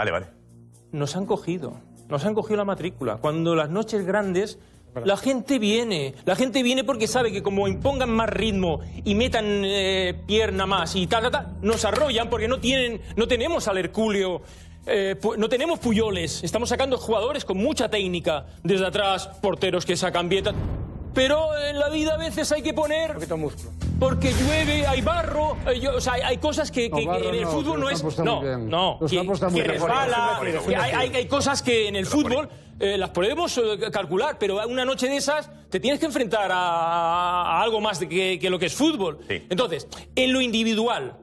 Vale, vale. Nos han cogido, nos han cogido la matrícula. Cuando las noches grandes, la gente viene. La gente viene porque sabe que como impongan más ritmo y metan eh, pierna más y tal, tal, tal, nos arrollan porque no tienen, no tenemos al Herculeo. eh, no tenemos puyoles, estamos sacando jugadores con mucha técnica desde atrás, porteros que sacan bien. tal. Pero en la vida a veces hay que poner. Porque llueve, hay barro, eh, yo- o sea, hay, hay cosas que, que- No, barro que en el no, fútbol no es. No, no, Los que, campos están muy que bien. resbala, hay, hay- hay cosas que en el fútbol eh, las podemos eh, calcular, pero una noche de esas te tienes que enfrentar a, a algo más de que, que lo que es fútbol. Sí. Entonces, en lo individual,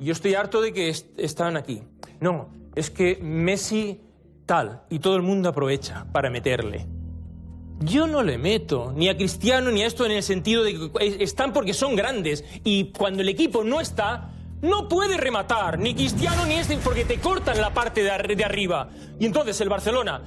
yo estoy harto de que est- están aquí. No, es que Messi tal, y todo el mundo aprovecha para meterle. Yo no le meto ni a Cristiano ni a esto en el sentido de que están porque son grandes y cuando el equipo no está, no puede rematar ni Cristiano ni este porque te cortan la parte de, ar- de arriba. Y entonces el Barcelona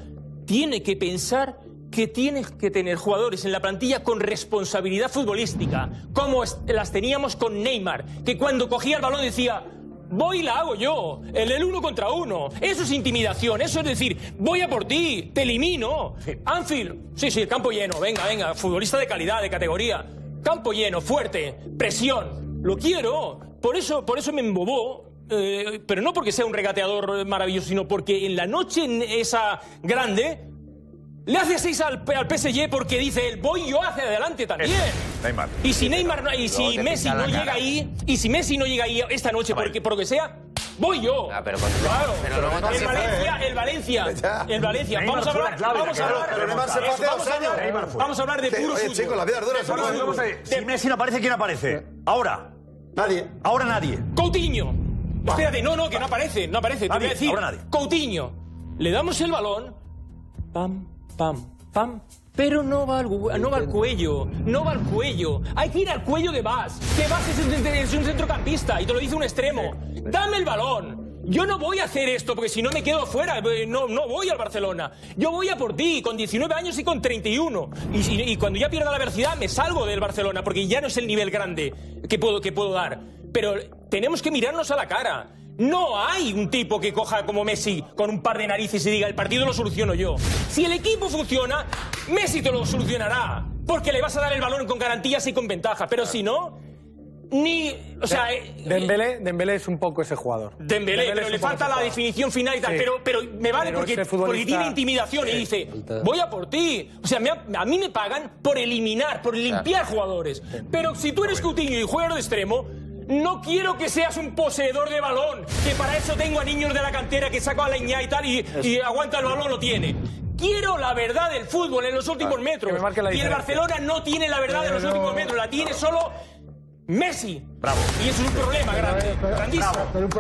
tiene que pensar que tiene que tener jugadores en la plantilla con responsabilidad futbolística, como las teníamos con Neymar, que cuando cogía el balón decía, Voy y la hago yo, en el uno contra uno. Eso es intimidación, eso es decir, voy a por ti, te elimino. Anfield, sí, sí, el campo lleno, venga, venga, futbolista de calidad, de categoría. Campo lleno, fuerte, presión. Lo quiero. Por eso, por eso me embobó. eh, pero no porque sea un regateador maravilloso, sino porque en la noche en esa grande le hace seis al, al PSG porque dice él, voy yo hacia adelante también. Neymar. Y si Neymar no- y si Messi no llega ahí, y si Messi no llega ahí esta noche porque por lo que sea, voy yo. Ah, pero con- claro. pero luego te el Valencia, el Valencia, el Valencia. Neymar Vamos a hablar, clave, vamos a la hablar. Pero Neymar se fue hace vamos dos a hablar- años. Vamos a hablar de puro oye, chicos, la vida Si Messi no aparece, ¿quién aparece? Ahora. Nadie. Ahora nadie. Coutinho. Espérate, no, no, que no aparece, no aparece. Te voy a decir, ahora nadie. Coutinho. Le damos el balón, pam, pam, pam, pero no va, al, no va al cuello, no va al cuello. Hay que ir al cuello de Vas. Que Vas es un, es un centrocampista y te lo dice un extremo. Dame el balón. Yo no voy a hacer esto porque si no me quedo fuera. eh, No, no voy al Barcelona. Yo voy a por ti con 19 años y con 31. Y, y- y cuando ya pierda la velocidad me salgo del Barcelona porque ya no es el nivel grande que puedo, que puedo dar. Pero tenemos que mirarnos a la cara. No hay un tipo que coja como Messi con un par de narices y diga el partido lo soluciono yo. Si el equipo funciona, Messi te lo solucionará. Porque le vas a dar el balón con garantías y con ventaja. Pero si no, ni. O sea. eh, Dembélé, Dembélé es un poco ese jugador. Dembélé, pero le falta la definición final y tal. Sí. Pero, pero me vale Pero porque, futbolista- porque tiene intimidación y dice, voy a por ti. O sea, me a mí me pagan por eliminar, por limpiar jugadores. Pero si tú eres Coutinho y juegas de extremo, no quiero que seas un poseedor de balón. Que para eso tengo a niños de la cantera que saco a la ña y tal y, y aguanta el balón, lo tiene. Quiero la verdad del fútbol en los últimos metros. me y el. Barcelona no tiene la verdad en los Pero- últimos metros, la tiene solo Messi. Bravo. Y eso es un problema grande, grandísimo. Pero un